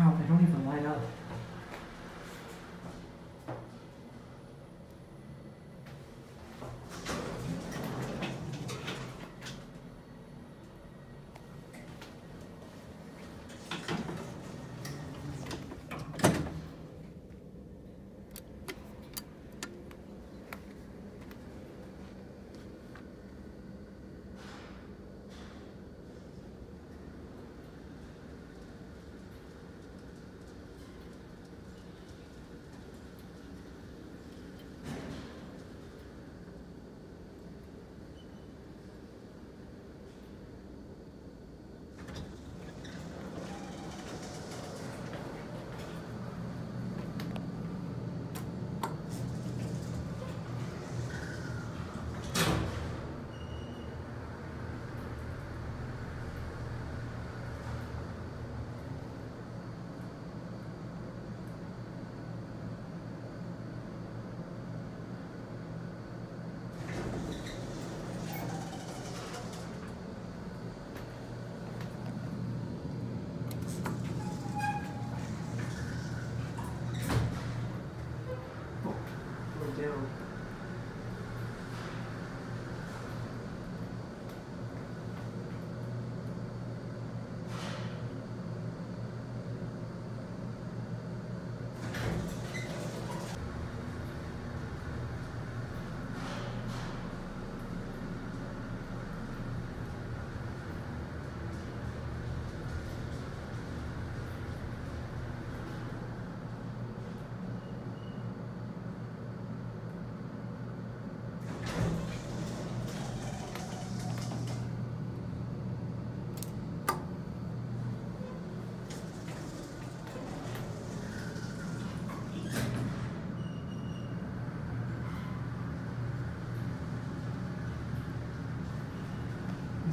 Wow, they don't even line up.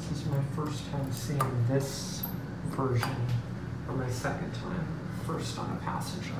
This is my first time seeing this version, or my second time, first on a passenger.